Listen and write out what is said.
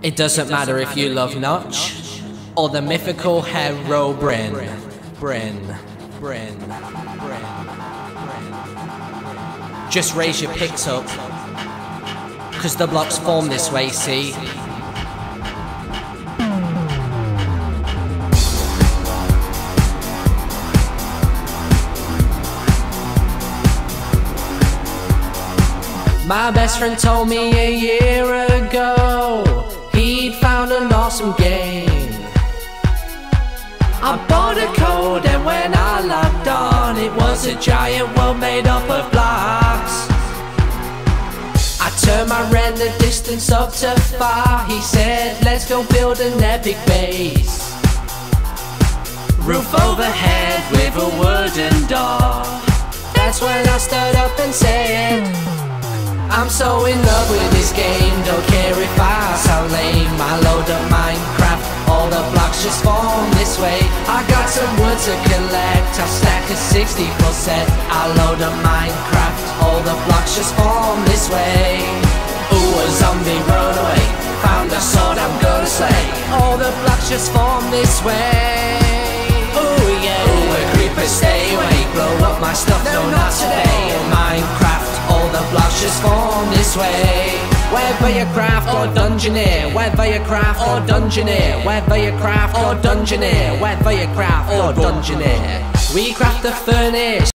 It doesn't matter if you love Notch or the mythical Herobrine. Bryn. Bryn. Bryn. Just raise your picks up. Cause the blocks form this way, see? My best friend told me a year ago awesome game. I bought a code and when I logged on, it was a giant world made up of blocks. I turned my render distance up to far. He said, Let's go build an epic base. Roof overhead with a wooden door. That's when I stood up and said. I'm so in love with this game to collect I stack a 60 full set I load up Minecraft All the blocks just form this way. Ooh, a zombie run away Found a sword I'm gonna slay. All the blocks just form this way. Ooh, yeah. Ooh, a creeper stay away Blow up my stuff, no, no not today. Minecraft all the blocks just form this way Whether you craft or dungeoneer? Whether you craft or dungeoneer? Whether you craft or dungeoneer? Whether you craft or dungeoneer? We craft the furnace